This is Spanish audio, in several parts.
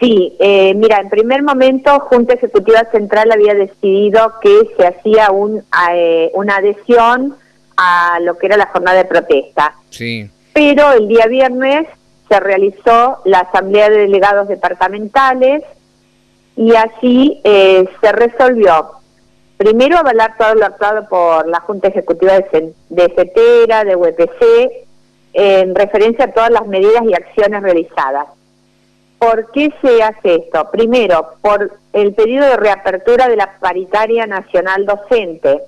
Sí, eh, mira, en primer momento Junta Ejecutiva Central había decidido que se hacía un, eh, una adhesión a lo que era la jornada de protesta. Sí. Pero el día viernes se realizó la Asamblea de Delegados Departamentales y así eh, se resolvió primero avalar todo lo actuado por la Junta Ejecutiva de, de CETERA, de UPC, en referencia a todas las medidas y acciones realizadas. ¿Por qué se hace esto? Primero, por el pedido de reapertura de la paritaria nacional docente,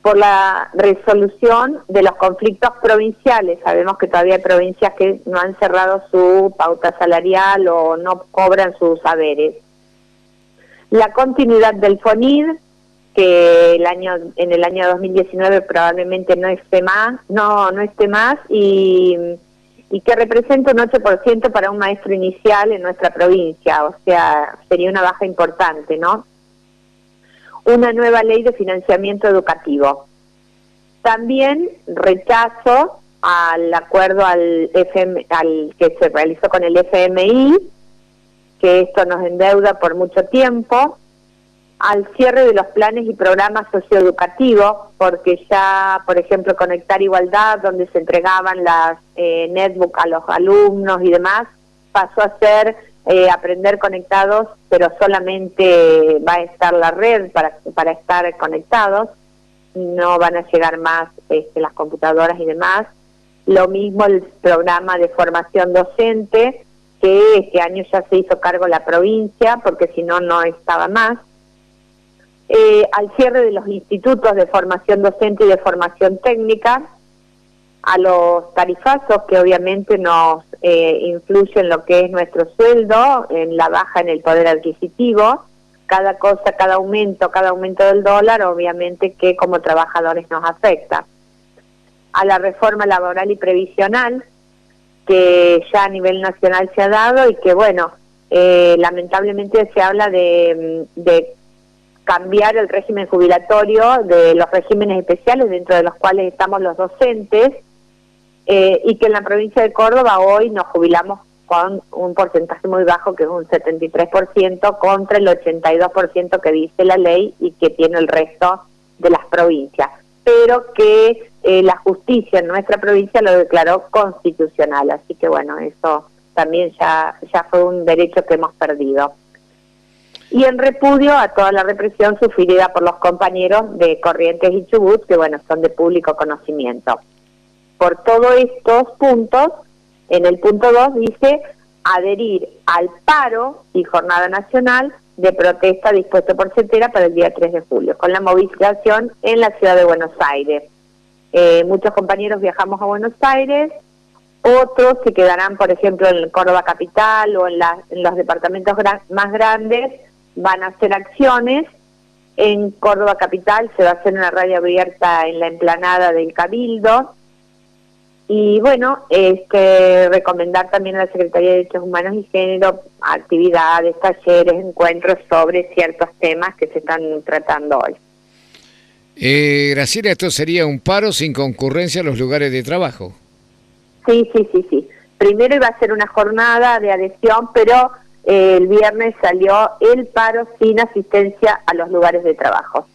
por la resolución de los conflictos provinciales. Sabemos que todavía hay provincias que no han cerrado su pauta salarial o no cobran sus saberes. La continuidad del FONID, que el año en el año 2019 probablemente no esté más, no no esté más y y que representa un 8% para un maestro inicial en nuestra provincia, o sea, sería una baja importante, ¿no? Una nueva ley de financiamiento educativo. También rechazo al acuerdo al, FM, al que se realizó con el FMI, que esto nos endeuda por mucho tiempo, al cierre de los planes y programas socioeducativos, porque ya, por ejemplo, Conectar Igualdad, donde se entregaban las eh, netbook a los alumnos y demás, pasó a ser eh, aprender conectados, pero solamente va a estar la red para, para estar conectados, no van a llegar más este, las computadoras y demás. Lo mismo el programa de formación docente, que este año ya se hizo cargo la provincia, porque si no, no estaba más eh, al cierre de los institutos de formación docente y de formación técnica, a los tarifazos que obviamente nos eh, influyen en lo que es nuestro sueldo, en la baja en el poder adquisitivo, cada cosa, cada aumento, cada aumento del dólar, obviamente que como trabajadores nos afecta. A la reforma laboral y previsional, que ya a nivel nacional se ha dado y que, bueno, eh, lamentablemente se habla de, de cambiar el régimen jubilatorio de los regímenes especiales dentro de los cuales estamos los docentes eh, y que en la provincia de Córdoba hoy nos jubilamos con un porcentaje muy bajo que es un 73% contra el 82% que dice la ley y que tiene el resto de las provincias, pero que eh, la justicia en nuestra provincia lo declaró constitucional, así que bueno, eso también ya, ya fue un derecho que hemos perdido y en repudio a toda la represión sufrida por los compañeros de Corrientes y Chubut, que bueno, son de público conocimiento. Por todos estos puntos, en el punto 2 dice adherir al paro y jornada nacional de protesta dispuesto por CETERA para el día 3 de julio, con la movilización en la ciudad de Buenos Aires. Eh, muchos compañeros viajamos a Buenos Aires, otros se quedarán, por ejemplo, en Córdoba Capital o en, en los departamentos más grandes van a hacer acciones. En Córdoba Capital se va a hacer una radio abierta en la emplanada del Cabildo. Y bueno, este, recomendar también a la Secretaría de Derechos Humanos y Género actividades, talleres, encuentros sobre ciertos temas que se están tratando hoy. Eh, Graciela, esto sería un paro sin concurrencia a los lugares de trabajo. Sí, sí, sí, sí. Primero iba a ser una jornada de adhesión, pero el viernes salió el paro sin asistencia a los lugares de trabajo.